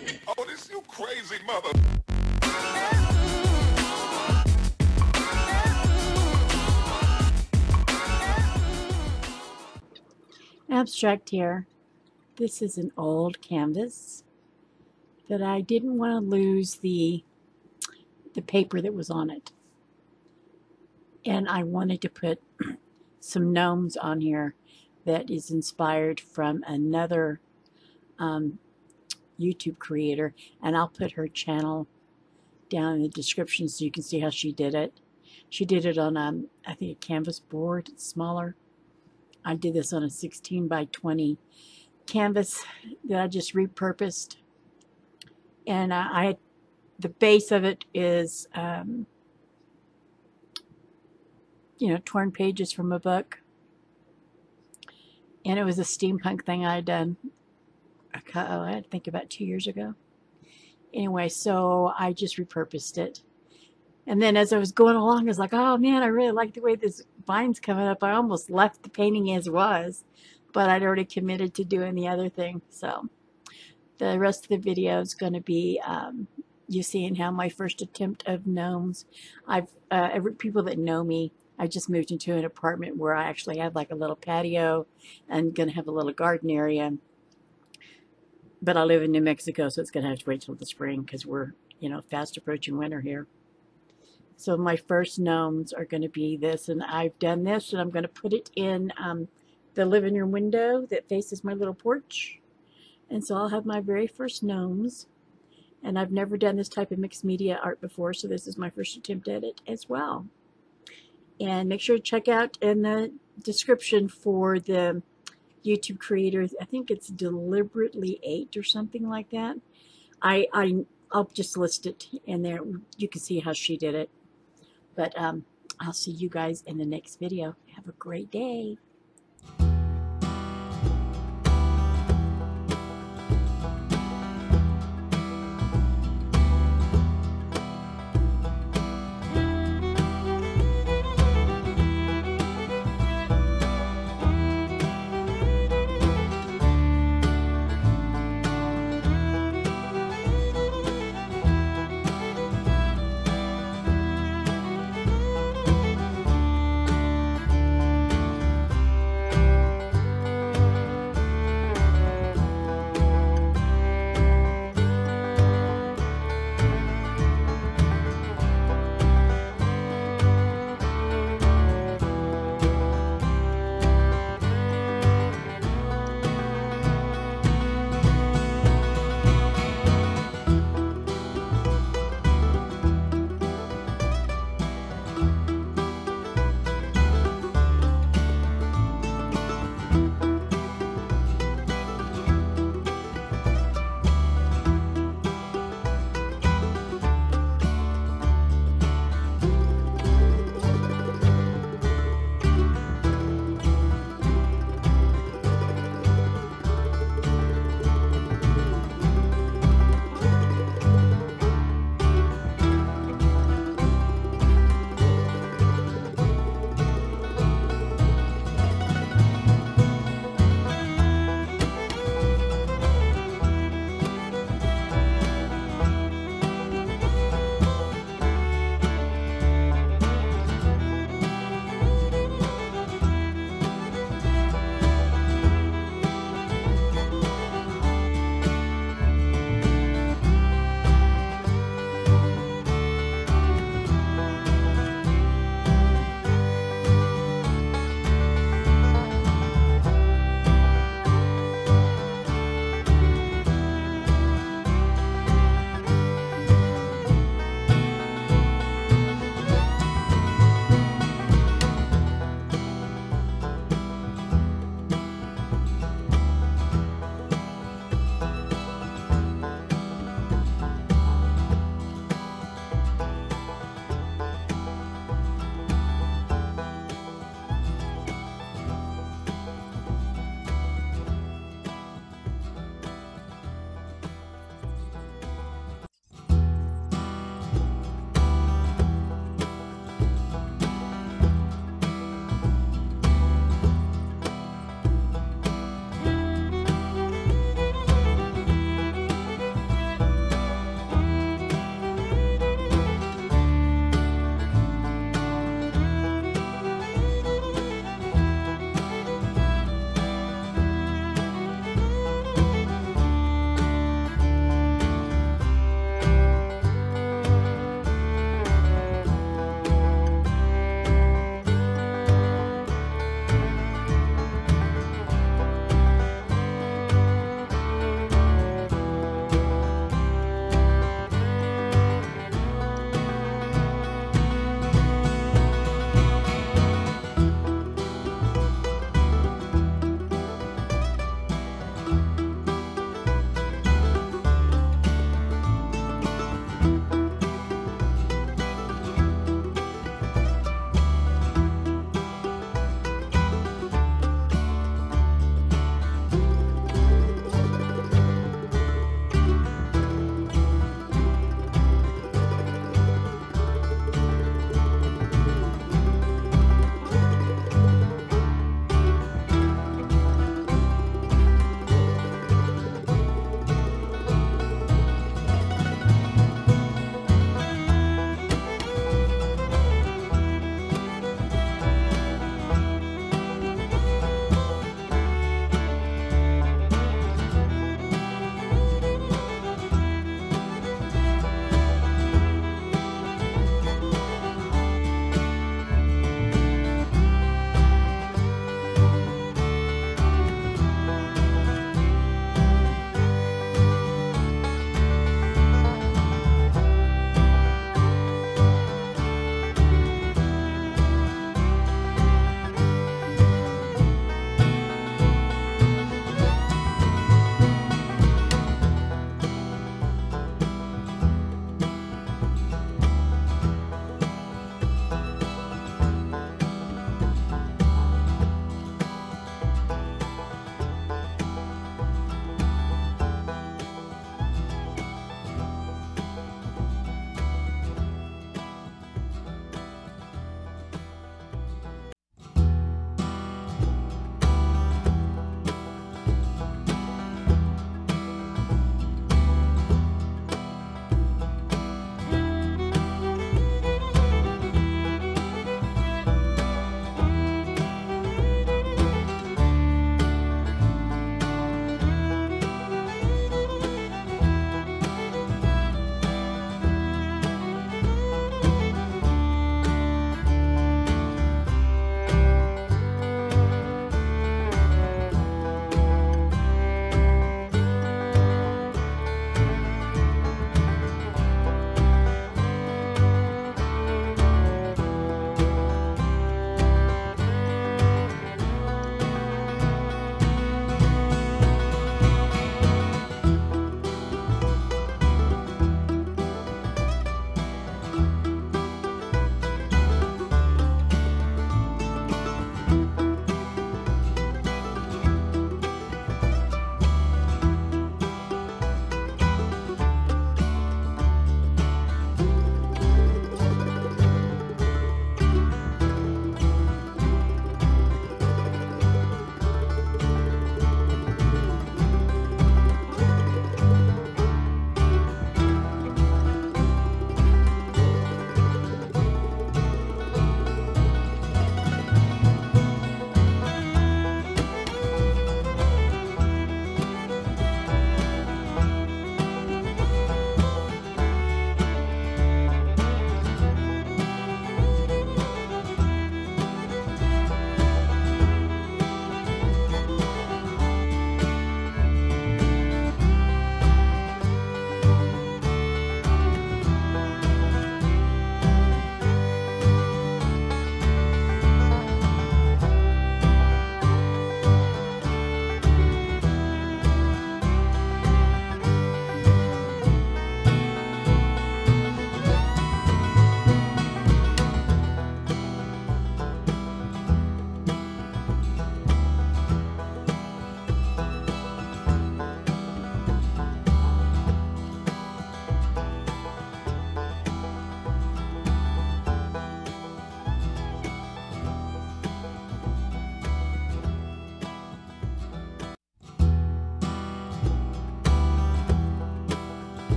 Oh, this you crazy mother. Abstract here. This is an old canvas that I didn't want to lose the the paper that was on it. And I wanted to put some gnomes on here that is inspired from another um, YouTube creator. And I'll put her channel down in the description so you can see how she did it. She did it on, um, I think, a canvas board. It's smaller. I did this on a 16 by 20 canvas that I just repurposed. And uh, I, the base of it is, um, you know, torn pages from a book. And it was a steampunk thing I had done, oh, I think about two years ago. Anyway, so I just repurposed it. And then as I was going along, I was like, oh man, I really like the way this vine's coming up. I almost left the painting as was, but I'd already committed to doing the other thing. So the rest of the video is going to be um, you seeing how my first attempt of gnomes. I've uh, every, people that know me, I just moved into an apartment where I actually have like a little patio and going to have a little garden area. But I live in New Mexico, so it's going to have to wait till the spring because we're, you know, fast approaching winter here. So my first gnomes are going to be this, and I've done this, and I'm going to put it in um, the living room window that faces my little porch. And so I'll have my very first gnomes, and I've never done this type of mixed media art before, so this is my first attempt at it as well. And make sure to check out in the description for the YouTube creators. I think it's Deliberately 8 or something like that. I, I, I'll just list it in there. You can see how she did it. But um, I'll see you guys in the next video. Have a great day.